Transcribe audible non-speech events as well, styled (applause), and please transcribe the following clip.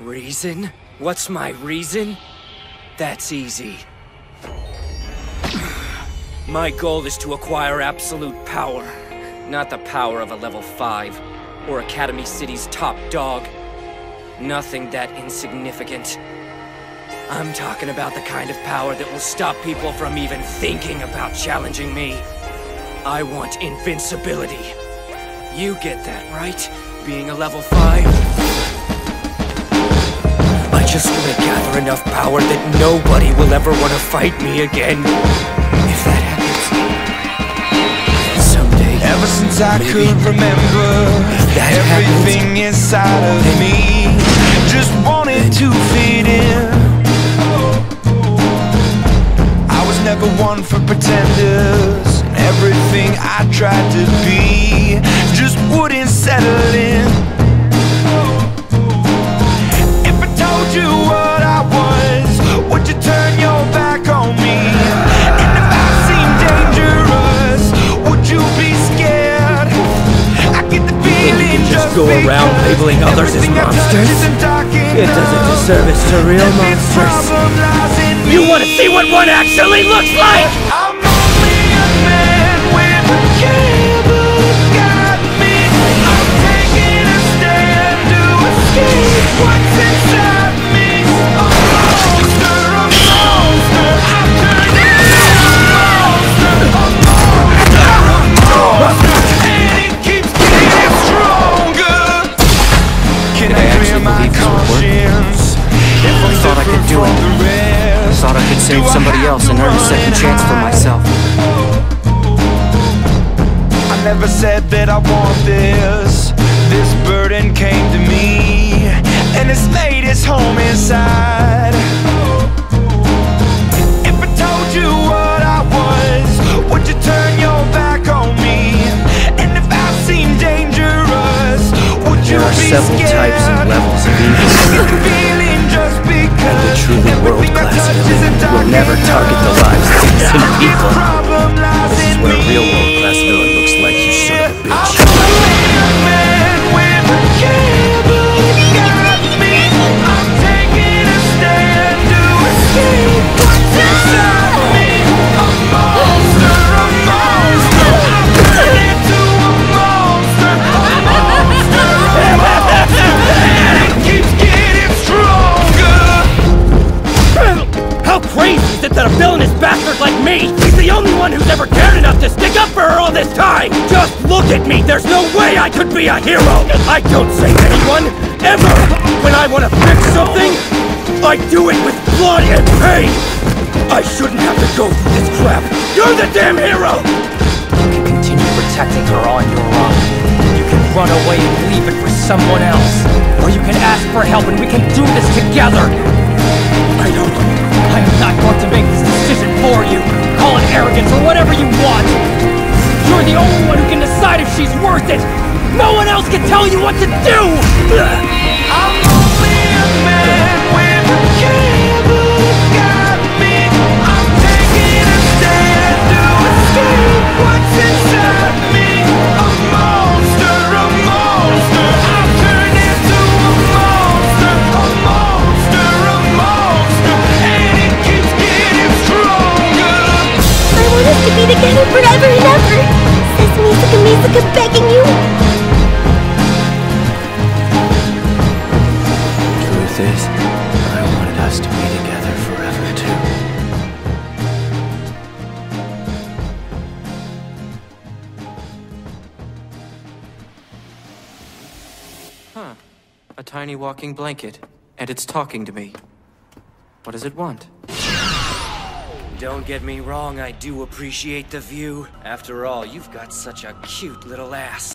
Reason? What's my reason? That's easy. (sighs) My goal is to acquire absolute power. Not the power of a level 5, or Academy City's top dog. Nothing that insignificant. I'm talking about the kind of power that will stop people from even thinking about challenging me. I want invincibility. You get that, right? Being a level 5? I just to gather enough power that nobody will ever want to fight me again. If that happens. Someday. Ever since I maybe. could remember that Everything inside of me Just wanted to fit in I was never one for pretenders Everything I tried to be Just wouldn't settle in labeling others as monsters? It does a disservice to real monsters. You want to see what one actually looks like? Thought I could save somebody else and earn a second chance for myself. I never said that I want this. This burden came to me, and it's made its home inside. If I told you what I was, would you turn your back on me? And if I seem dangerous, would you There are several types and levels of evil. Truly world-class villain will never target the lives of innocent people. This is in what a me. real me is the only one who's ever cared enough to stick up for her all this time? Just look at me! There's no way I could be a hero! I don't save anyone! Ever! When I want to fix something, I do it with blood and pain! I shouldn't have to go through this crap! You're the damn hero! You can continue protecting her on your own. You can run away and leave it for someone else. Or you can ask for help and we can do this together. I don't... I am not going to make this she's worth it. No one else can tell you what to do. I'm only a man with a cable got me. I'm taking a stand to escape what's inside me. A monster, a monster. I've turned into a monster, a monster, a monster, and it keeps getting stronger. I want us to be together forever and ever. Sesame Sika Misaka begging you. Truth is, I wanted us to be together forever, too. Huh. A tiny walking blanket. And it's talking to me. What does it want? Don't get me wrong, I do appreciate the view. After all, you've got such a cute little ass.